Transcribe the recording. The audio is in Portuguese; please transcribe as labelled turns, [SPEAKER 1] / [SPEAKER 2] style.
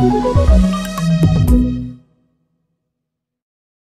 [SPEAKER 1] Música